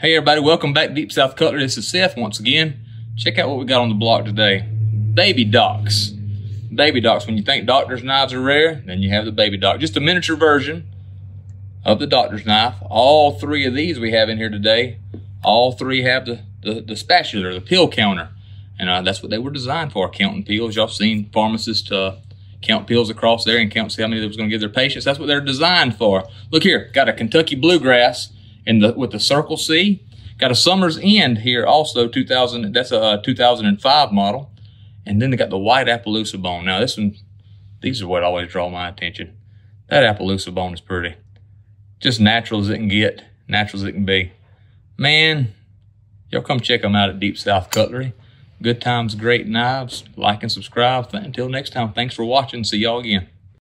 Hey everybody, welcome back to Deep South Cutlery. This is Seth once again. Check out what we got on the block today. Baby Docs. Baby Docs. When you think doctor's knives are rare, then you have the baby doc. Just a miniature version of the doctor's knife. All three of these we have in here today. All three have the, the, the spatula, the pill counter. And uh, that's what they were designed for, counting pills. Y'all seen pharmacists uh, count pills across there and count see how many they was to give their patients. That's what they're designed for. Look here, got a Kentucky Bluegrass in the with the Circle C. Got a Summer's End here also 2000. That's a uh, 2005 model, and then they got the white Appaloosa bone. Now this one, these are what always draw my attention. That Appaloosa bone is pretty, just natural as it can get, natural as it can be. Man, y'all come check them out at Deep South Cutlery. Good times, great knives. Like and subscribe. Until next time, thanks for watching. See y'all again.